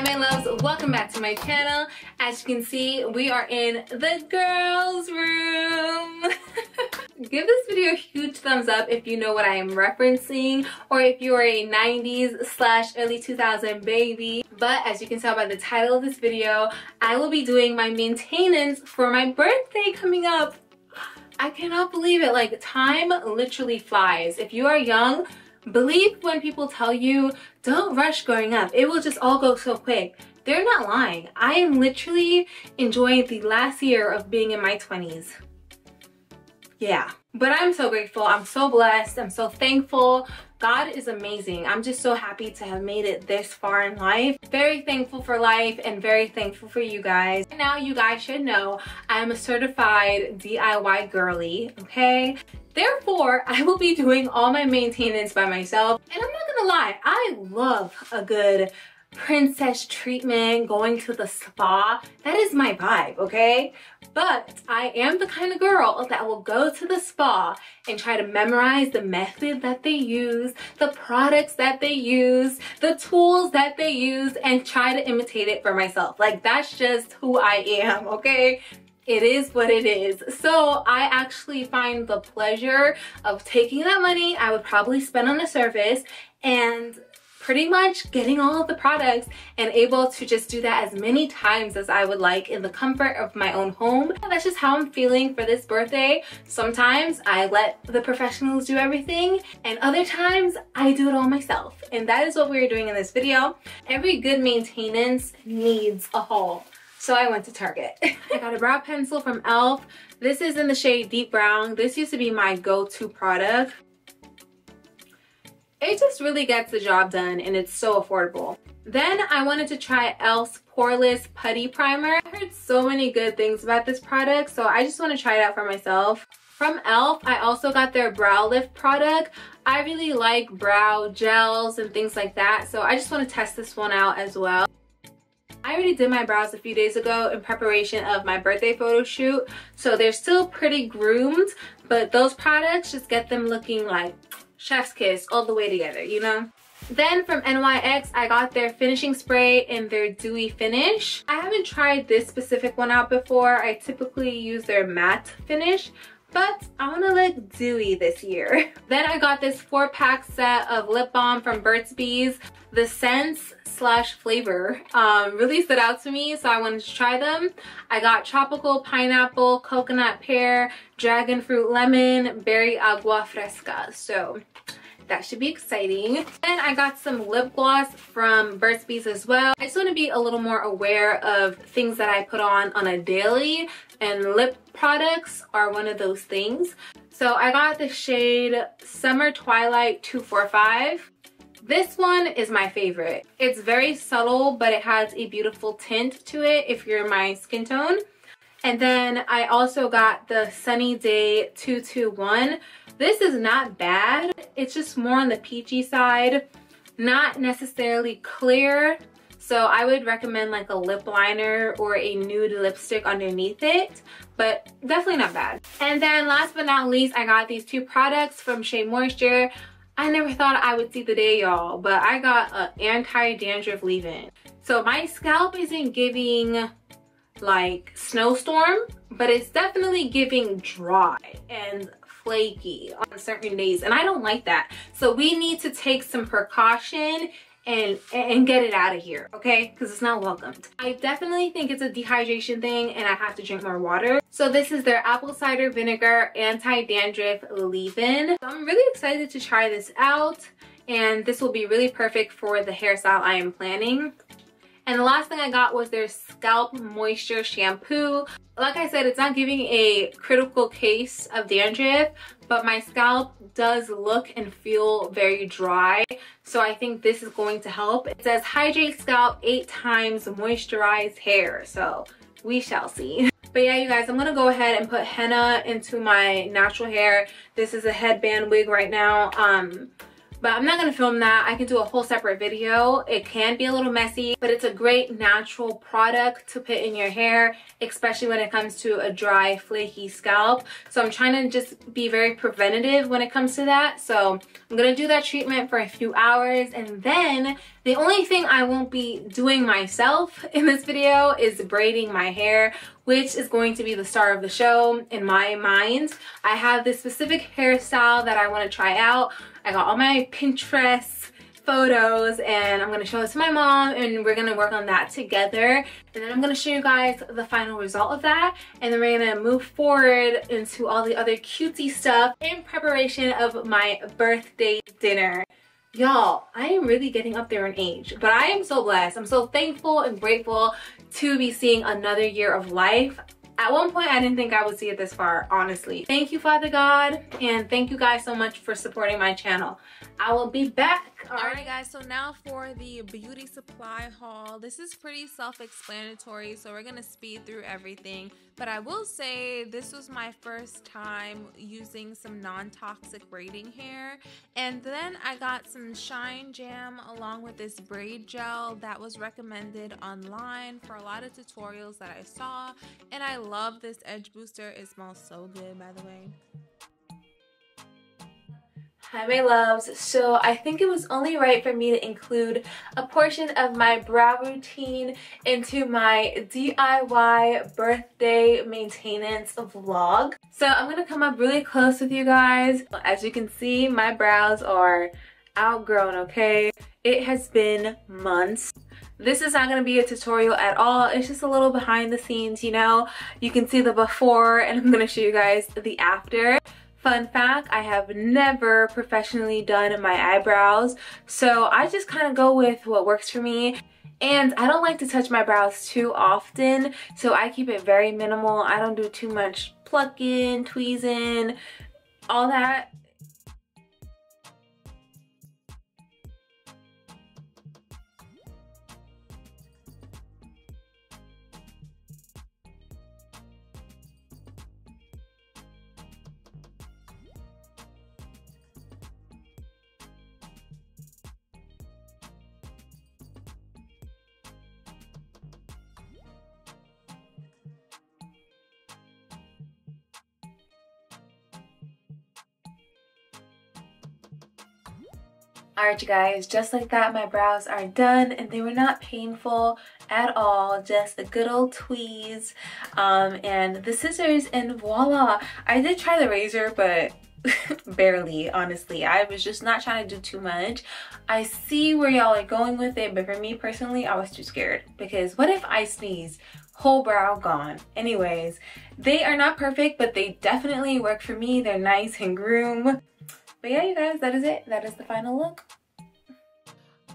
Hi my loves, welcome back to my channel. As you can see, we are in the girls room. Give this video a huge thumbs up if you know what I am referencing or if you're a 90s slash early 2000 baby. But as you can tell by the title of this video, I will be doing my maintenance for my birthday coming up. I cannot believe it. Like time literally flies. If you are young, believe when people tell you don't rush growing up. It will just all go so quick. They're not lying. I am literally enjoying the last year of being in my 20s yeah. But i'm so grateful. I'm so blessed. I'm so thankful. God is amazing. I'm just so happy to have made it this far in life. Very thankful for life and very thankful for you guys. Now you guys should know i'm a certified diy girly okay Therefore, I will be doing all my maintenance by myself. And I'm not gonna lie, I love a good princess treatment, going to the spa. That is my vibe, okay? But I am the kind of girl that will go to the spa and try to memorize the method that they use, the products that they use, the tools that they use, and try to imitate it for myself. Like that's just who I am, okay? It is what it is. So I actually find the pleasure of taking that money I would probably spend on a service and pretty much getting all of the products and able to just do that as many times as I would like in the comfort of my own home. That's just how I'm feeling for this birthday. Sometimes I let the professionals do everything and other times I do it all myself. And that is what we're doing in this video. Every good maintenance needs a haul. So I went to Target. I got a brow pencil from e.l.f. This is in the shade Deep Brown. This used to be my go-to product it just really gets the job done and it's so affordable. Then I wanted to try e.l.f.'s Poreless Putty Primer. I heard so many good things about this product, so I just want to try it out for myself. From e.l.f., I also got their Brow Lift product. I really like brow gels and things like that, so I just want to test this one out as well. I already did my brows a few days ago in preparation of my birthday photo shoot, so they're still pretty groomed, but those products just get them looking like chef's kiss all the way together, you know? Then from NYX, I got their finishing spray in their dewy finish. I haven't tried this specific one out before. I typically use their matte finish, but I want to look dewy this year. then I got this four pack set of lip balm from Burt's Bees. The scents slash flavor um, really stood out to me, so I wanted to try them. I got tropical pineapple, coconut pear, dragon fruit lemon, berry agua fresca. So that should be exciting. Then I got some lip gloss from Burt's Bees as well. I just want to be a little more aware of things that I put on on a daily and lip products are one of those things. So I got the shade Summer Twilight 245. This one is my favorite. It's very subtle, but it has a beautiful tint to it if you're my skin tone. And then I also got the Sunny Day 221. This is not bad. It's just more on the peachy side. Not necessarily clear. So I would recommend like a lip liner or a nude lipstick underneath it, but definitely not bad. And then last but not least, I got these two products from Shea Moisture. I never thought I would see the day, y'all, but I got an anti-dandruff leave-in. So my scalp isn't giving like snowstorm, but it's definitely giving dry and flaky on certain days and I don't like that. So we need to take some precaution and and get it out of here okay? Because it's not welcomed. I definitely think it's a dehydration thing and i have to drink more water. So this is their apple cider vinegar anti-dandruff leave-in. So i'm really excited to try this out and this will be really perfect for the hairstyle i am planning. And the last thing I got was their Scalp Moisture Shampoo. Like I said, it's not giving a critical case of dandruff, but my scalp does look and feel very dry. So I think this is going to help. It says hydrate scalp eight times moisturize hair. So we shall see. But yeah, you guys, I'm gonna go ahead and put henna into my natural hair. This is a headband wig right now. Um, but I'm not gonna film that. I can do a whole separate video. It can be a little messy, but it's a great natural product to put in your hair, especially when it comes to a dry, flaky scalp. So I'm trying to just be very preventative when it comes to that. So I'm gonna do that treatment for a few hours and then the only thing I won't be doing myself in this video is braiding my hair, which is going to be the star of the show in my mind. I have this specific hairstyle that I wanna try out. I got all my Pinterest photos and I'm gonna show this to my mom and we're gonna work on that together. And then I'm gonna show you guys the final result of that. And then we're gonna move forward into all the other cutesy stuff in preparation of my birthday dinner. Y'all, I am really getting up there in age, but I am so blessed. I'm so thankful and grateful to be seeing another year of life. At one point, I didn't think I would see it this far, honestly. Thank you, Father God, and thank you guys so much for supporting my channel. I will be back Alright guys, so now for the beauty supply haul. This is pretty self-explanatory, so we're to speed through everything. But I will say this was my first time using some non-toxic braiding hair. And then I got some Shine Jam along with this braid gel that was recommended online for a lot of tutorials that I saw. And I love this edge booster. It smells so good by the way. Hi my loves. So I think it was only right for me to include a portion of my brow routine into my DIY birthday maintenance vlog. So I'm going to come up really close with you guys. As you can see, my brows are outgrown, okay? It has been months. This is not going to be a tutorial at all. It's just a little behind the scenes, you know? You can see the before and I'm going to show you guys the after. Fun fact, I have never professionally done my eyebrows, so I just kind of go with what works for me. And I don't like to touch my brows too often, so I keep it very minimal. I don't do too much plucking, tweezing, all that. Alright you guys, just like that my brows are done and they were not painful at all, just a good old tweeze um, and the scissors and voila. I did try the razor but barely honestly. I was just not trying to do too much. I see where y'all are going with it but for me personally i was too scared because what if i sneeze? Whole brow gone. Anyways they are not perfect but they definitely work for me. They're nice and groomed but yeah, you guys, that is it. That is the final look.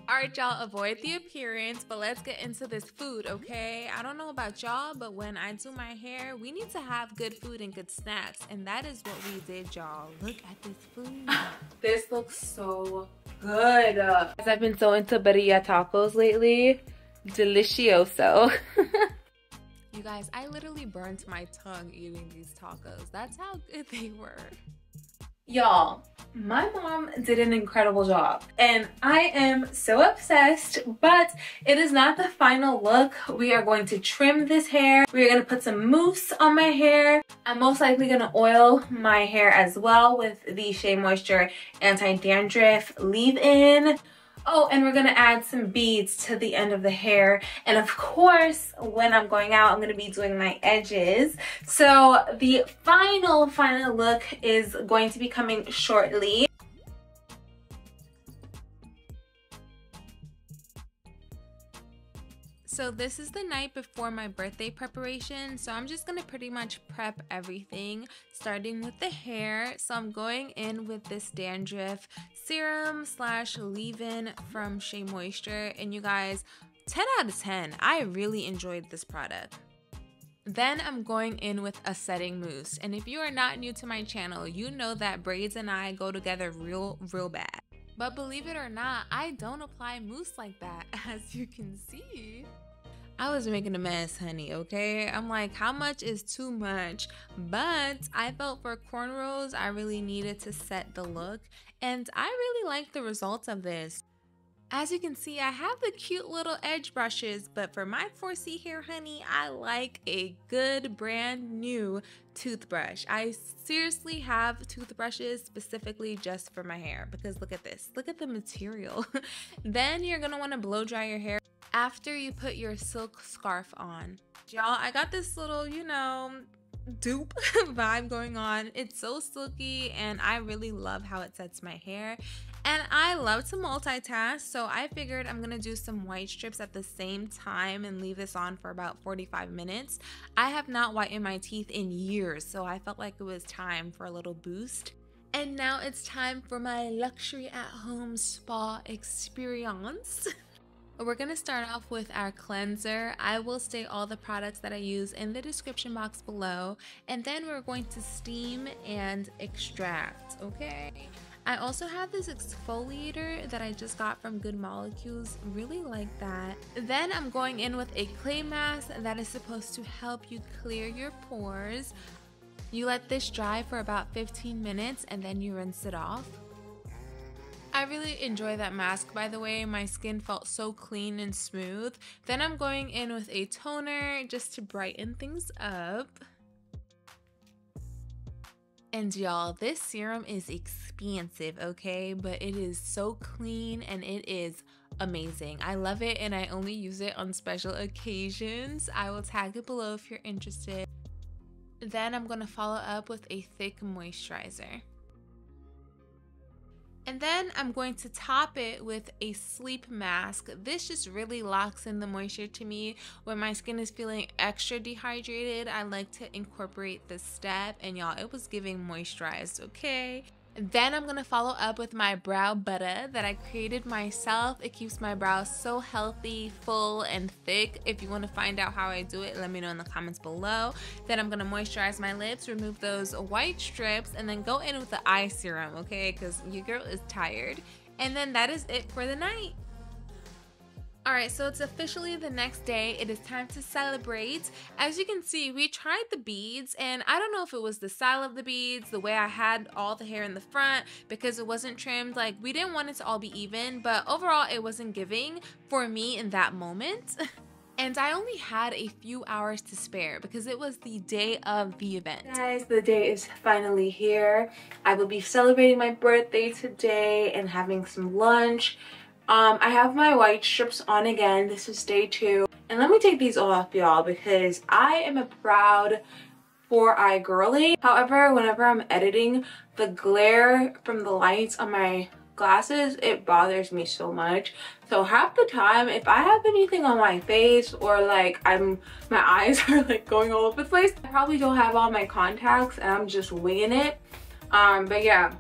Alright, y'all, avoid the appearance, but let's get into this food, okay? I don't know about y'all, but when I do my hair, we need to have good food and good snacks, and that is what we did, y'all. Look at this food. this looks so good. I've been so into birria tacos lately. Delicioso. you guys, I literally burnt my tongue eating these tacos. That's how good they were. Y'all, my mom did an incredible job and I am so obsessed, but it is not the final look. We are going to trim this hair. We are going to put some mousse on my hair. I'm most likely going to oil my hair as well with the Shea Moisture Anti-Dandruff Leave-In. Oh, and we're gonna add some beads to the end of the hair. And of course, when I'm going out, I'm gonna be doing my edges. So the final, final look is going to be coming shortly. So this is the night before my birthday preparation. So I'm just going to pretty much prep everything starting with the hair. So I'm going in with this dandruff serum slash leave-in from Shea Moisture. And you guys, 10 out of 10. I really enjoyed this product. Then I'm going in with a setting mousse. And if you are not new to my channel, you know that braids and I go together real, real bad. But believe it or not, I don't apply mousse like that, as you can see. I was making a mess, honey, okay? I'm like, how much is too much? But I felt for cornrows, I really needed to set the look, and I really like the results of this. As you can see, I have the cute little edge brushes, but for my 4C hair, honey, I like a good brand new toothbrush. I seriously have toothbrushes specifically just for my hair because look at this. Look at the material. then you're gonna wanna blow dry your hair after you put your silk scarf on. Y'all, I got this little, you know, dupe vibe going on. It's so silky and I really love how it sets my hair. And I love to multitask, so I figured I'm gonna do some white strips at the same time and leave this on for about 45 minutes. I have not whitened my teeth in years, so I felt like it was time for a little boost. And now it's time for my luxury at home spa experience. We're going to start off with our cleanser. I will state all the products that I use in the description box below. And then we're going to steam and extract, okay? I also have this exfoliator that I just got from Good Molecules. Really like that. Then I'm going in with a clay mask that is supposed to help you clear your pores. You let this dry for about 15 minutes and then you rinse it off. I really enjoy that mask by the way. My skin felt so clean and smooth. Then I'm going in with a toner just to brighten things up. And y'all, this serum is expensive, okay? But it is so clean and it is amazing. I love it and I only use it on special occasions. I will tag it below if you're interested. Then I'm going to follow up with a thick moisturizer. And then I'm going to top it with a sleep mask. This just really locks in the moisture to me. When my skin is feeling extra dehydrated, I like to incorporate this step. And y'all, it was giving moisturized, okay? Then I'm to follow up with my brow butter that I created myself. It keeps my brows so healthy, full, and thick. If you want to find out how I do it, let me know in the comments below. Then I'm to moisturize my lips, remove those white strips, and then go in with the eye serum, okay? Because your girl is tired. And then that is it for the night. Alright, so it's officially the next day. It is time to celebrate. As you can see, we tried the beads, and I don't know if it was the style of the beads, the way I had all the hair in the front, because it wasn't trimmed. Like, we didn't want it to all be even, but overall, it wasn't giving for me in that moment. and I only had a few hours to spare because it was the day of the event. Guys, the day is finally here. I will be celebrating my birthday today and having some lunch. Um, I have my white strips on again. This is day two. And let me take these off, y'all, because I am a proud four-eye girly. However, whenever I'm editing, the glare from the lights on my glasses, it bothers me so much. So half the time, if I have anything on my face or like I'm, my eyes are like going all over the place, I probably don't have all my contacts and I'm just winging it. Um, but yeah,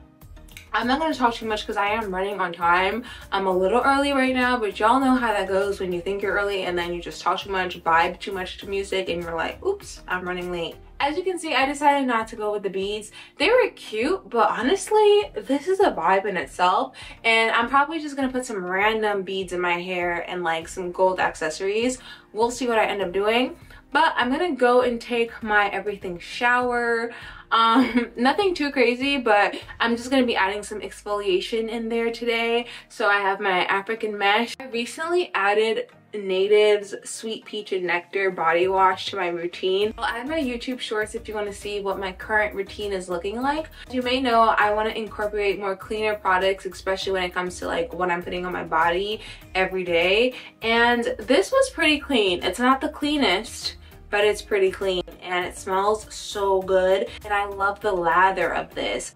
I'm not going to talk too much because I am running on time. I'm a little early right now, but y'all know how that goes when you think you're early and then you just talk too much, vibe too much to music, and you're like, oops, I'm running late. As you can see, I decided not to go with the beads. They were cute, but honestly, this is a vibe in itself. And I'm probably just to put some random beads in my hair and like some gold accessories. We'll see what I end up doing. But I'm to go and take my everything shower. Um, nothing too crazy, but I'm just going to be adding some exfoliation in there today. So I have my African Mesh. I recently added Native's Sweet Peach and Nectar body wash to my routine. I'll add my YouTube shorts if you want to see what my current routine is looking like. As you may know, I want to incorporate more cleaner products, especially when it comes to like what I'm putting on my body every day. And this was pretty clean. It's not the cleanest, but it's pretty clean and it smells so good. And I love the lather of this.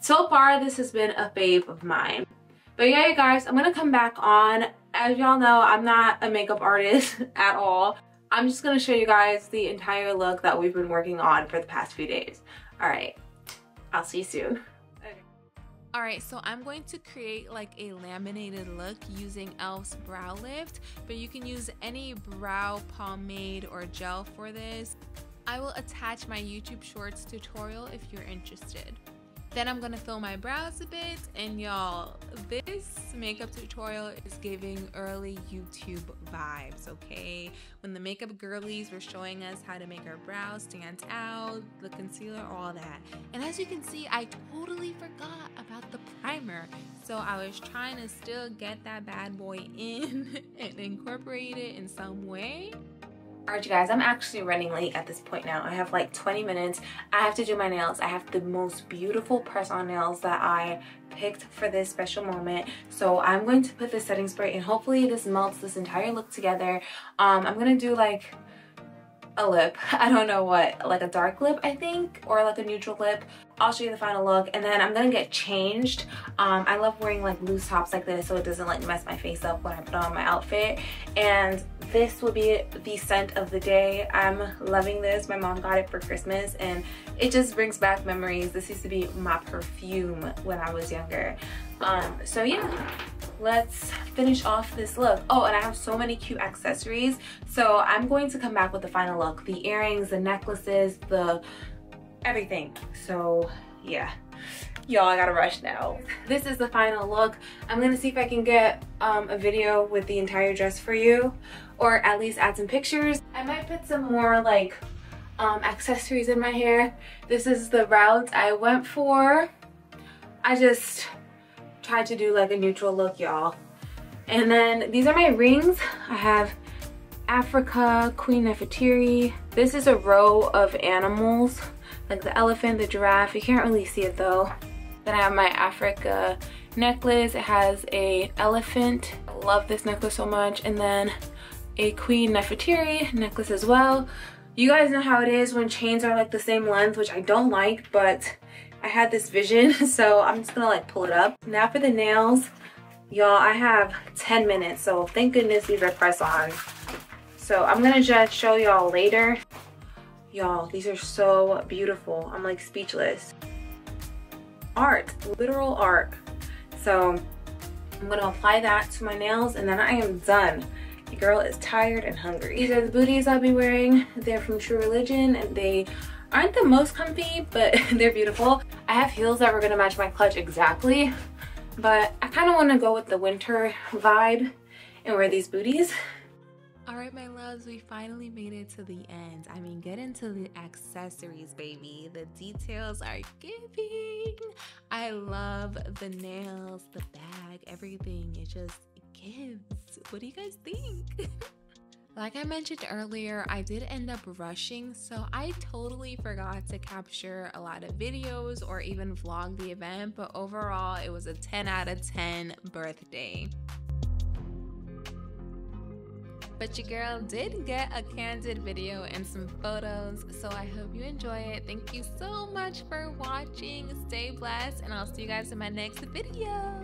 So far, this has been a fave of mine. But yeah, you guys, I'm gonna come back on. As y'all know, I'm not a makeup artist at all. I'm just gonna show you guys the entire look that we've been working on for the past few days. All right, I'll see you soon. All right, so I'm going to create like a laminated look using e.l.f.'s Brow Lift, but you can use any brow pomade or gel for this. I will attach my YouTube Shorts tutorial if you're interested. Then I'm gonna fill my brows a bit and y'all, this makeup tutorial is giving early YouTube vibes, okay? When the makeup girlies were showing us how to make our brows stand out, the concealer, all that. And as you can see, I totally forgot about the primer. So I was trying to still get that bad boy in and incorporate it in some way. Alright you guys, I'm actually running late at this point now. I have like 20 minutes. I have to do my nails. I have the most beautiful press-on nails that I picked for this special moment. So I'm going to put the setting spray and hopefully this melts this entire look together. Um, I'm going to do like a lip. I don't know what, like a dark lip I think, or like a neutral lip. I'll show you the final look and then I'm gonna get changed. Um, I love wearing like loose tops like this so it doesn't like mess my face up when I put on my outfit. And this will be the scent of the day. I'm loving this. My mom got it for Christmas and it just brings back memories. This used to be my perfume when I was younger. Um, so yeah, let's finish off this look. Oh, and I have so many cute accessories. So I'm going to come back with the final look. The earrings, the necklaces, the everything. So yeah. Y'all i gotta rush now. This is the final look. I'm gonna see if i can get um, a video with the entire dress for you or at least add some pictures. I might put some more like um, accessories in my hair. This is the route i went for. I just tried to do like a neutral look y'all. And then these are my rings. I have africa queen nefertiti. This is a row of animals like the elephant, the giraffe. You can't really see it though. Then I have my Africa necklace. It has a elephant. Love this necklace so much. And then a Queen Nefertiti necklace as well. You guys know how it is when chains are like the same length, which I don't like, but I had this vision, so I'm just gonna like pull it up. Now for the nails, y'all, I have 10 minutes, so thank goodness these are press on. So I'm gonna just show y'all later. Y'all, these are so beautiful. I'm like speechless. Art, literal art. So I'm gonna apply that to my nails and then I am done. The girl is tired and hungry. These are the booties I'll be wearing. They're from True Religion and they aren't the most comfy, but they're beautiful. I have heels that were gonna match my clutch exactly, but I kind of want to go with the winter vibe and wear these booties. All right, my loves, we finally made it to the end. I mean, get into the accessories, baby. The details are giving. I love the nails, the bag, everything. It just gives. What do you guys think? Like I mentioned earlier, I did end up rushing, so I totally forgot to capture a lot of videos or even vlog the event, but overall, it was a 10 out of 10 birthday. But your girl did get a candid video and some photos, so I hope you enjoy it. Thank you so much for watching. Stay blessed, and I'll see you guys in my next video.